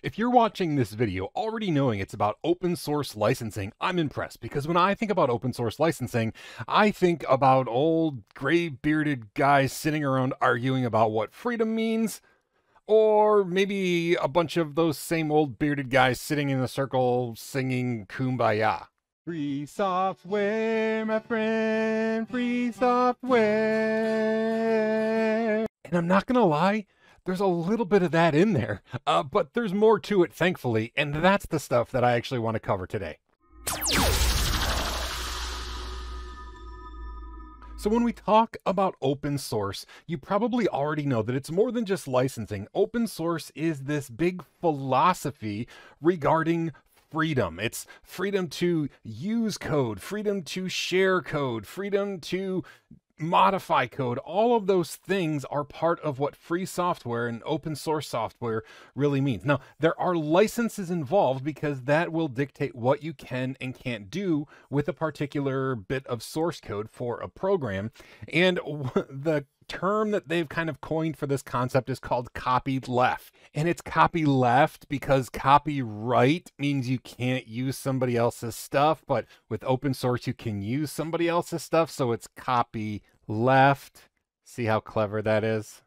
If you're watching this video already knowing it's about open source licensing, I'm impressed because when I think about open source licensing, I think about old gray bearded guys sitting around arguing about what freedom means, or maybe a bunch of those same old bearded guys sitting in a circle singing kumbaya. Free software, my friend, free software. And I'm not gonna lie, there's a little bit of that in there, uh, but there's more to it, thankfully, and that's the stuff that I actually want to cover today. So, when we talk about open source, you probably already know that it's more than just licensing. Open source is this big philosophy regarding freedom. It's freedom to use code, freedom to share code, freedom to modify code, all of those things are part of what free software and open source software really means. Now, there are licenses involved because that will dictate what you can and can't do with a particular bit of source code for a program. And the term that they've kind of coined for this concept is called copy left. And it's copy left because copyright means you can't use somebody else's stuff, but with open source, you can use somebody else's stuff. So it's copy left. See how clever that is?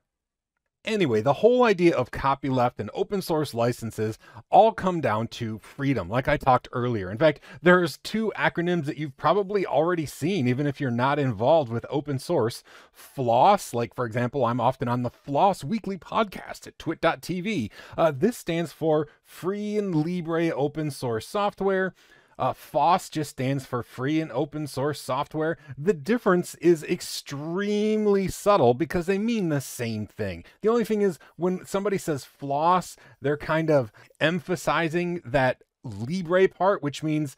Anyway, the whole idea of copyleft and open source licenses all come down to freedom, like I talked earlier. In fact, there's two acronyms that you've probably already seen, even if you're not involved with open source. FLOSS, like for example, I'm often on the FLOSS weekly podcast at twit.tv. Uh, this stands for Free and Libre Open Source Software. Uh, FOSS just stands for free and open source software. The difference is extremely subtle because they mean the same thing. The only thing is when somebody says floss, they're kind of emphasizing that Libre part, which means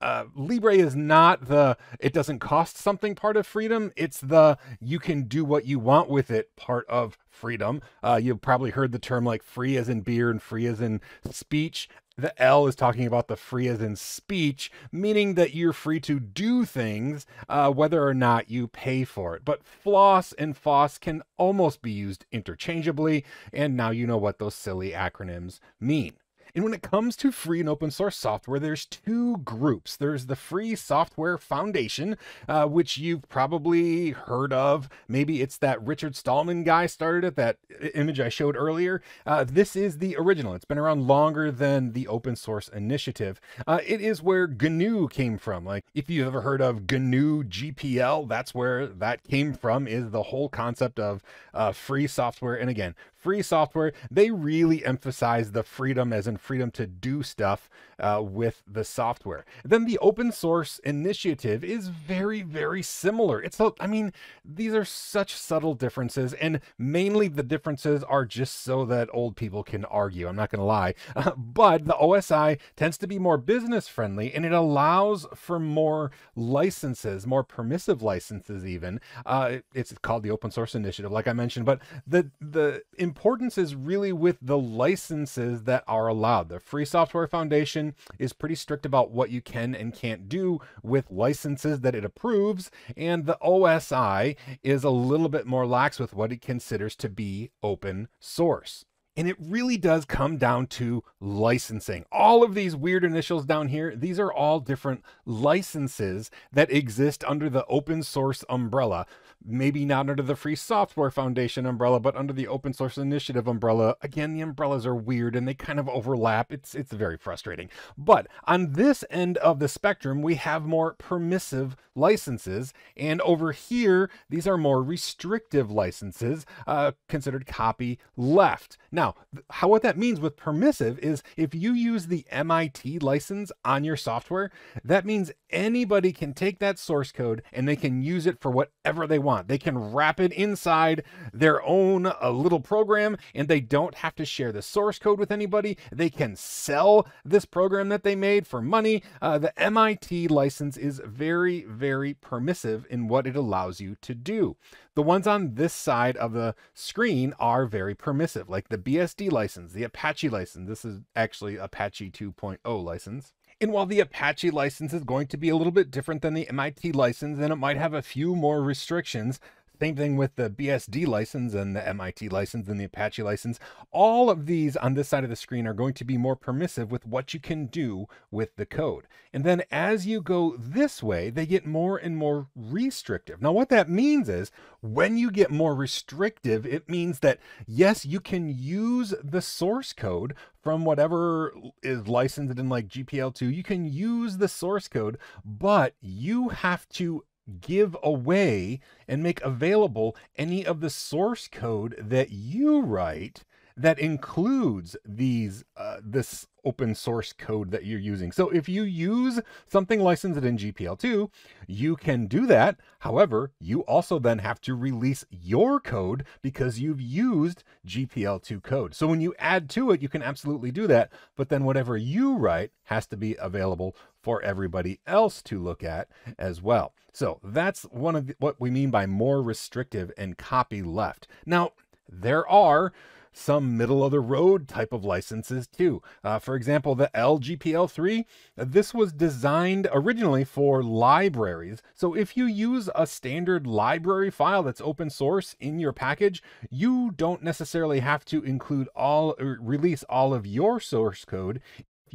uh, Libre is not the it doesn't cost something part of freedom. It's the you can do what you want with it part of freedom. Uh, you've probably heard the term like free as in beer and free as in speech. The L is talking about the free as in speech, meaning that you're free to do things uh, whether or not you pay for it. But floss and FOSS can almost be used interchangeably, and now you know what those silly acronyms mean. And when it comes to free and open source software, there's two groups. There's the Free Software Foundation, uh, which you've probably heard of. Maybe it's that Richard Stallman guy started it, that image I showed earlier. Uh, this is the original. It's been around longer than the open source initiative. Uh, it is where GNU came from. Like if you've ever heard of GNU GPL, that's where that came from is the whole concept of uh, free software. And again, free software, they really emphasize the freedom as in freedom to do stuff uh, with the software. Then the open source initiative is very, very similar. It's, I mean, these are such subtle differences, and mainly the differences are just so that old people can argue. I'm not going to lie. Uh, but the OSI tends to be more business friendly, and it allows for more licenses, more permissive licenses, even. Uh, it's called the open source initiative, like I mentioned. But the the importance is really with the licenses that are allowed. The Free Software Foundation is pretty strict about what you can and can't do with licenses that it approves, and the OSI is a little bit more lax with what it considers to be open source. And it really does come down to licensing. All of these weird initials down here, these are all different licenses that exist under the open source umbrella maybe not under the Free Software Foundation umbrella, but under the Open Source Initiative umbrella. Again, the umbrellas are weird and they kind of overlap. It's it's very frustrating. But on this end of the spectrum, we have more permissive licenses, and over here, these are more restrictive licenses, uh, considered copy left. Now, how what that means with permissive is if you use the MIT license on your software, that means anybody can take that source code and they can use it for whatever they want. They can wrap it inside their own uh, little program and they don't have to share the source code with anybody. They can sell this program that they made for money. Uh, the MIT license is very, very permissive in what it allows you to do. The ones on this side of the screen are very permissive, like the BSD license, the Apache license. This is actually Apache 2.0 license. And while the Apache license is going to be a little bit different than the MIT license, and it might have a few more restrictions, Same thing with the BSD license and the MIT license and the Apache license. All of these on this side of the screen are going to be more permissive with what you can do with the code. And then as you go this way, they get more and more restrictive. Now, what that means is when you get more restrictive, it means that yes, you can use the source code from whatever is licensed in like GPL2. You can use the source code, but you have to give away and make available any of the source code that you write that includes these uh, this open source code that you're using. So if you use something licensed in GPL2, you can do that. However, you also then have to release your code because you've used GPL2 code. So when you add to it, you can absolutely do that, but then whatever you write has to be available for everybody else to look at as well. So that's one of the, what we mean by more restrictive and copy left. Now, there are some middle of the road type of licenses too. Uh, for example, the LGPL3, this was designed originally for libraries. So if you use a standard library file that's open source in your package, you don't necessarily have to include all or release all of your source code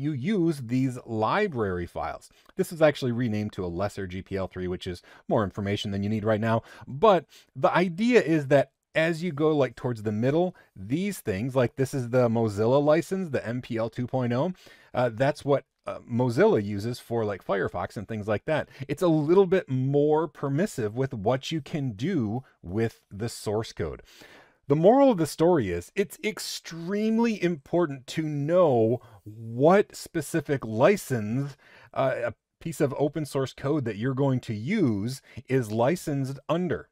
you use these library files. This is actually renamed to a lesser GPL3, which is more information than you need right now. But the idea is that as you go like towards the middle, these things, like this is the Mozilla license, the MPL 2.0, uh, that's what uh, Mozilla uses for like Firefox and things like that. It's a little bit more permissive with what you can do with the source code. The moral of the story is it's extremely important to know what specific license uh, a piece of open source code that you're going to use is licensed under.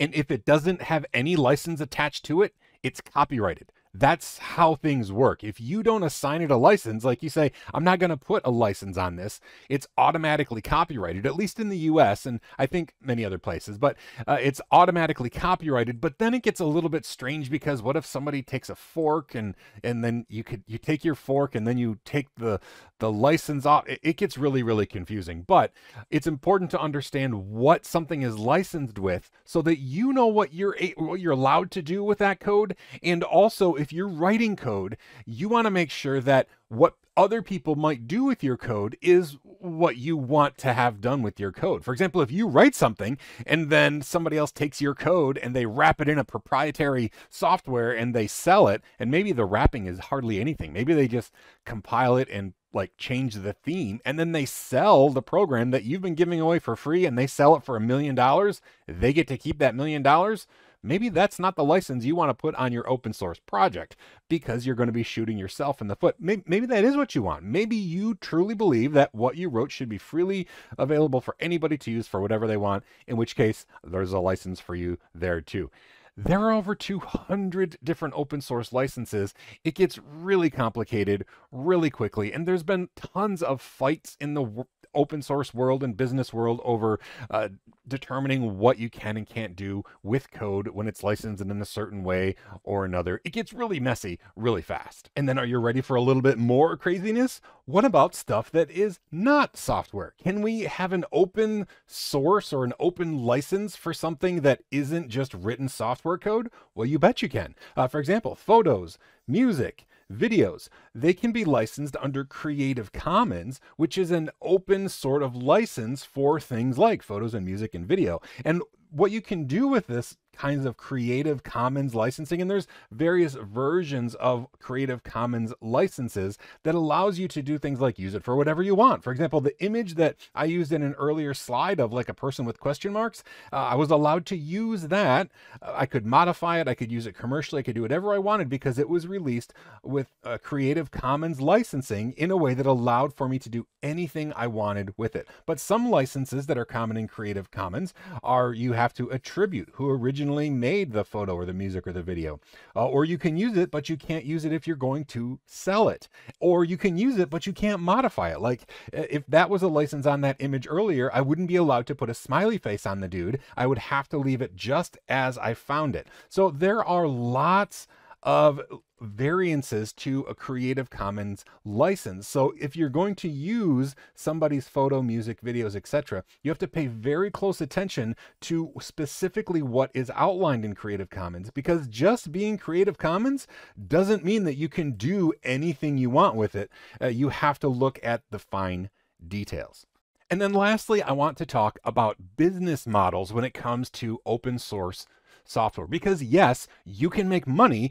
And if it doesn't have any license attached to it, it's copyrighted. That's how things work. If you don't assign it a license, like you say, I'm not going to put a license on this, it's automatically copyrighted, at least in the US and I think many other places, but uh, it's automatically copyrighted. But then it gets a little bit strange because what if somebody takes a fork and and then you could you take your fork and then you take the the license off? It, it gets really really confusing. But it's important to understand what something is licensed with so that you know what you're what you're allowed to do with that code and also if you're writing code, you want to make sure that what other people might do with your code is what you want to have done with your code. For example, if you write something and then somebody else takes your code and they wrap it in a proprietary software and they sell it, and maybe the wrapping is hardly anything. Maybe they just compile it and like change the theme and then they sell the program that you've been giving away for free and they sell it for a million dollars. They get to keep that million dollars maybe that's not the license you want to put on your open source project because you're going to be shooting yourself in the foot. Maybe, maybe, that is what you want. Maybe you truly believe that what you wrote should be freely available for anybody to use for whatever they want, in which case there's a license for you there too. There are over 200 different open source licenses. It gets really complicated really quickly, and there's been tons of fights in the open source world and business world over uh, determining what you can and can't do with code when it's licensed in a certain way or another. It gets really messy really fast. And then are you ready for a little bit more craziness? What about stuff that is not software? Can we have an open source or an open license for something that isn't just written software code? Well, you bet you can. Uh, for example, photos, music, videos. They can be licensed under Creative Commons, which is an open sort of license for things like photos and music and video. And what you can do with this kinds of Creative Commons licensing, and there's various versions of Creative Commons licenses that allows you to do things like use it for whatever you want. For example, the image that I used in an earlier slide of like a person with question marks, uh, I was allowed to use that. I could modify it, I could use it commercially, I could do whatever I wanted because it was released with uh, Creative Commons licensing in a way that allowed for me to do anything I wanted with it. But some licenses that are common in Creative Commons are you have to attribute who originally originally made the photo or the music or the video. Uh, or you can use it, but you can't use it if you're going to sell it. Or you can use it, but you can't modify it. Like if that was a license on that image earlier, I wouldn't be allowed to put a smiley face on the dude. I would have to leave it just as I found it. So there are lots of variances to a Creative Commons license. So if you're going to use somebody's photo, music, videos, etc., you have to pay very close attention to specifically what is outlined in Creative Commons because just being Creative Commons doesn't mean that you can do anything you want with it. Uh, you have to look at the fine details. And then lastly, I want to talk about business models when it comes to open source software because yes, you can make money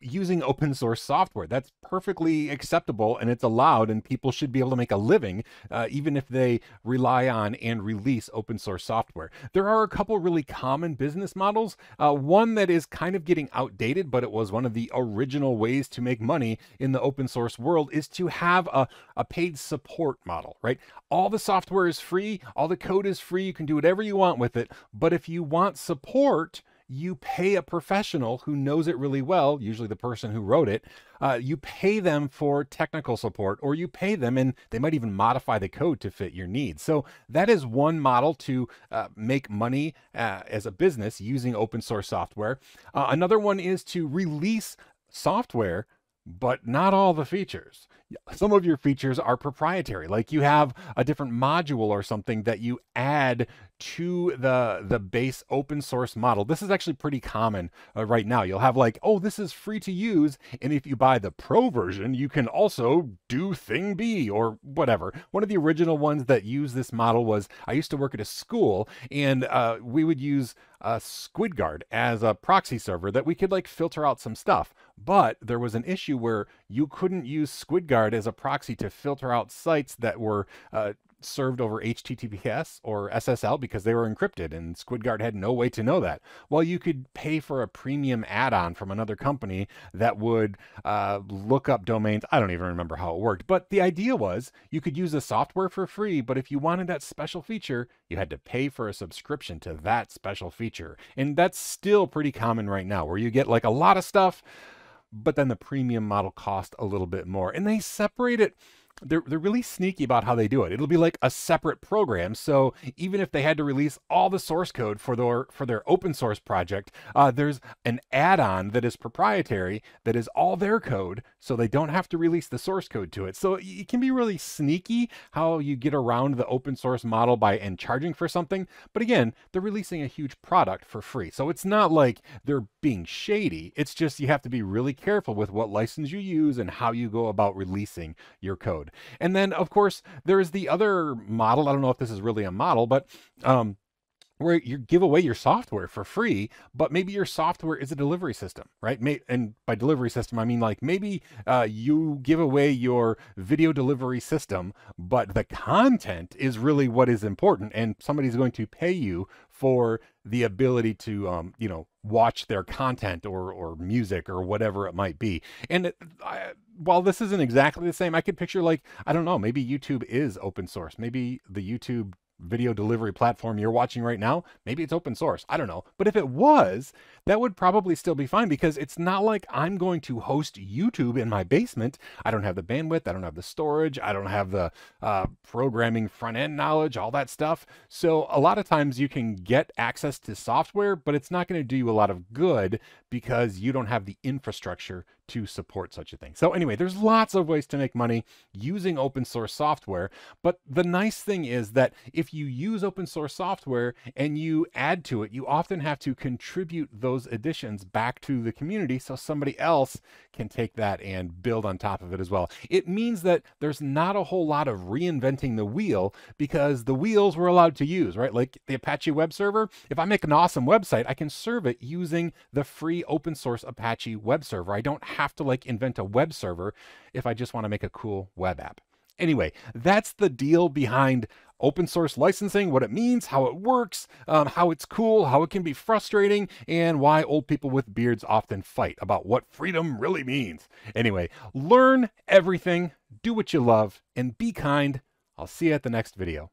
using open source software. That's perfectly acceptable and it's allowed, and people should be able to make a living uh, even if they rely on and release open source software. There are a couple really common business models. Uh, one that is kind of getting outdated, but it was one of the original ways to make money in the open source world is to have a, a paid support model, right? All the software is free, all the code is free, you can do whatever you want with it. But if you want support, you pay a professional who knows it really well, usually the person who wrote it. Uh, you pay them for technical support, or you pay them and they might even modify the code to fit your needs. So that is one model to uh, make money uh, as a business using open source software. Uh, another one is to release software but not all the features. Some of your features are proprietary, like you have a different module or something that you add to the the base open source model. This is actually pretty common uh, right now. You'll have like, oh, this is free to use, and if you buy the pro version, you can also do thing B or whatever. One of the original ones that used this model was I used to work at a school, and uh, we would use uh, SquidGuard as a proxy server that we could like filter out some stuff. But there was an issue where you couldn't use SquidGuard as a proxy to filter out sites that were uh, served over HTTPS or SSL because they were encrypted and SquidGuard had no way to know that. Well, you could pay for a premium add-on from another company that would uh, look up domains. I don't even remember how it worked, but the idea was you could use the software for free, but if you wanted that special feature, you had to pay for a subscription to that special feature. And that's still pretty common right now where you get like a lot of stuff but then the premium model cost a little bit more. And they separate it they're they're really sneaky about how they do it. It'll be like a separate program. So even if they had to release all the source code for their for their open source project, uh, there's an add-on that is proprietary that is all their code, so they don't have to release the source code to it. So it can be really sneaky how you get around the open source model by and charging for something. But again, they're releasing a huge product for free, so it's not like they're being shady. It's just you have to be really careful with what license you use and how you go about releasing your code. And then, of course, there is the other model. I don't know if this is really a model, but um, where you give away your software for free, but maybe your software is a delivery system, right? And by delivery system, I mean like maybe uh, you give away your video delivery system, but the content is really what is important, and somebody's going to pay you for the ability to, um, you know, watch their content or or music or whatever it might be. And I, while this isn't exactly the same, I could picture like I don't know, maybe YouTube is open source. Maybe the YouTube video delivery platform you're watching right now, maybe it's open source. I don't know. But if it was, that would probably still be fine because it's not like I'm going to host YouTube in my basement. I don't have the bandwidth, I don't have the storage, I don't have the uh, programming front end knowledge, all that stuff. So a lot of times you can get access to software, but it's not going to do you a lot of good because you don't have the infrastructure to support such a thing. So anyway, there's lots of ways to make money using open source software. But the nice thing is that if you use open source software and you add to it, you often have to contribute those additions back to the community so somebody else can take that and build on top of it as well. It means that there's not a whole lot of reinventing the wheel because the wheels we're allowed to use, right? Like the Apache web server, if I make an awesome website, I can serve it using the free open source Apache web server. I don't have to like invent a web server if I just want to make a cool web app. Anyway, that's the deal behind open source licensing, what it means, how it works, um, how it's cool, how it can be frustrating, and why old people with beards often fight about what freedom really means. Anyway, learn everything, do what you love, and be kind. I'll see you at the next video.